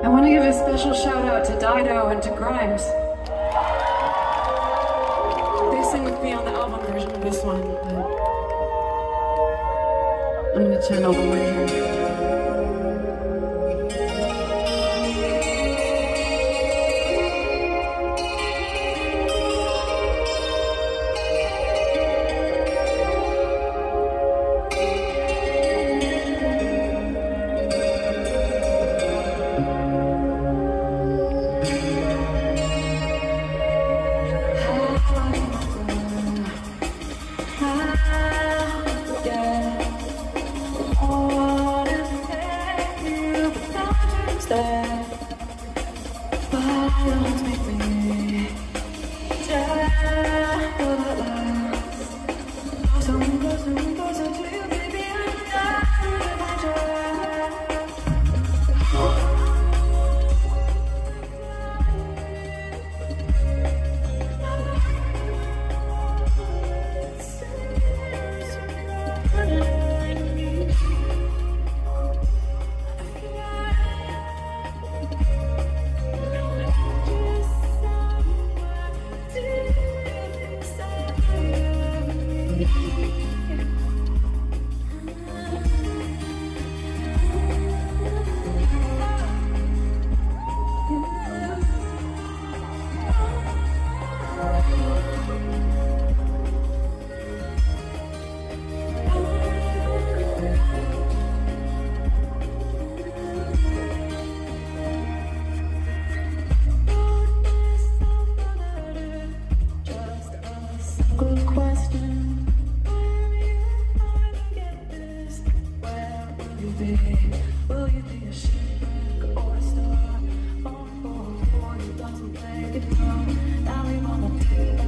Special shout out to Dido and to Grimes. They sing with me on the album version of this one, but I'm gonna channel the wind here. Remember what's gone before.